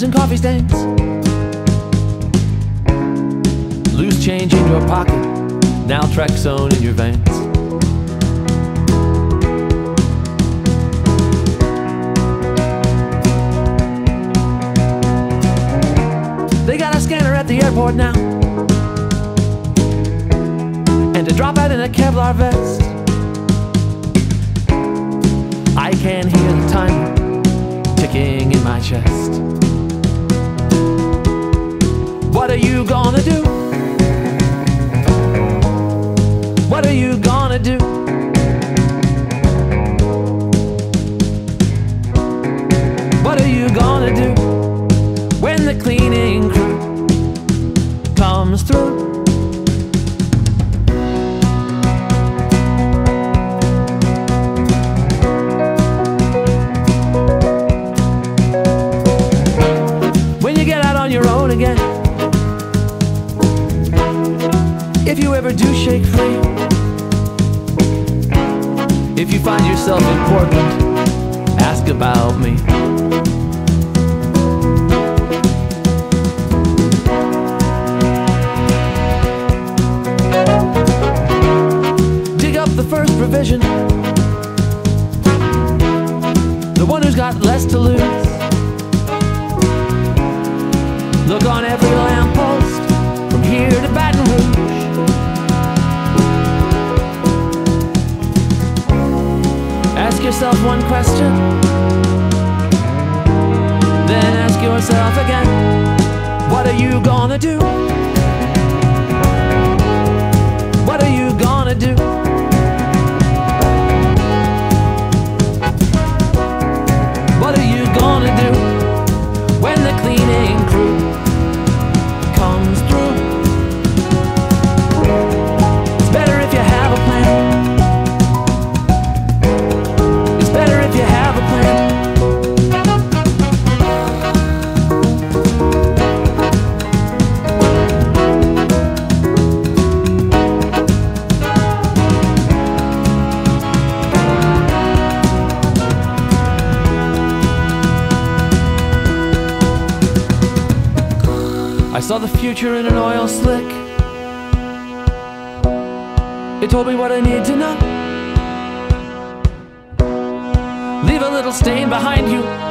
stains and coffee stains. Loose change in your pocket, now naltrexone in your veins. They got a scanner at the airport now. And to drop out in a Kevlar vest. I can hear my chest. What are you gonna do? What are you gonna do? What are you gonna do when the cleaning crew comes through? If you ever do shake free, if you find yourself in Portland, ask about me. Dig up the first provision, the one who's got less to lose. Look on every lamppost yourself one question, then ask yourself again What are you gonna do? I saw the future in an oil slick. It told me what I need to know. Leave a little stain behind you